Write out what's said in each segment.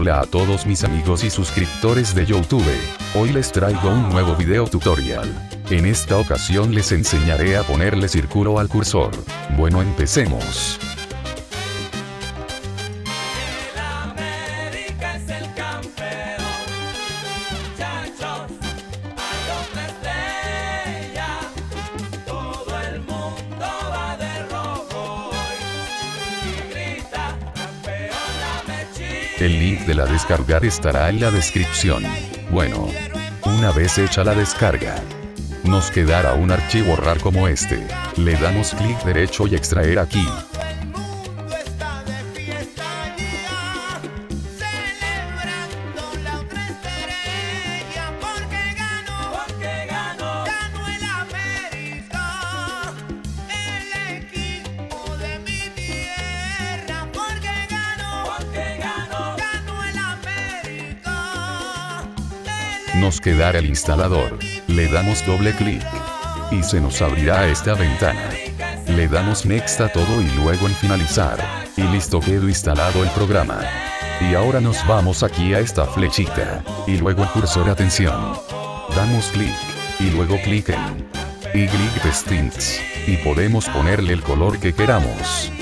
Hola a todos mis amigos y suscriptores de Youtube. Hoy les traigo un nuevo video tutorial. En esta ocasión les enseñaré a ponerle círculo al cursor. Bueno empecemos. El link de la descargar estará en la descripción. Bueno. Una vez hecha la descarga. Nos quedará un archivo RAR como este. Le damos clic derecho y extraer aquí. Nos quedará el instalador. Le damos doble clic. Y se nos abrirá esta ventana. Le damos next a todo y luego en finalizar. Y listo quedó instalado el programa. Y ahora nos vamos aquí a esta flechita. Y luego el cursor atención. Damos clic. Y luego clic en. Y clic de Stints. Y podemos ponerle el color que queramos.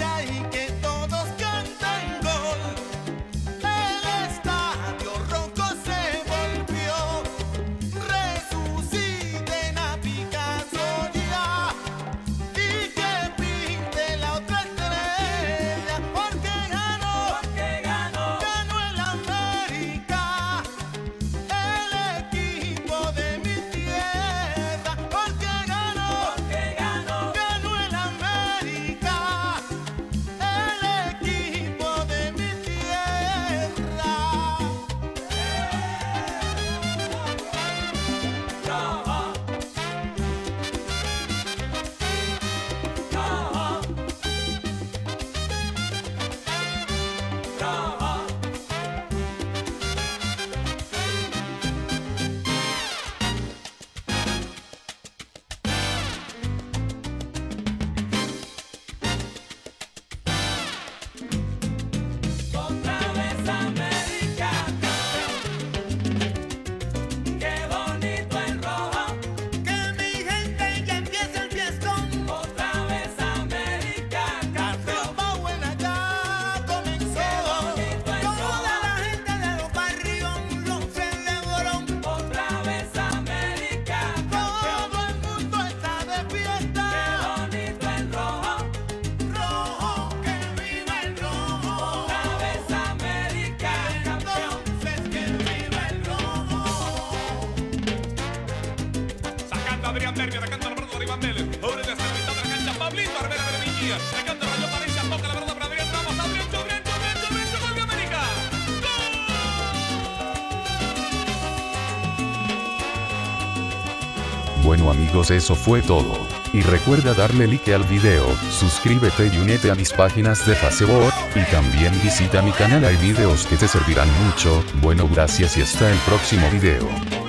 Bueno amigos eso fue todo. Y recuerda darle like al video, suscríbete y únete a mis páginas de Facebook, y también visita mi canal. Hay videos que te servirán mucho, bueno gracias y hasta el próximo video.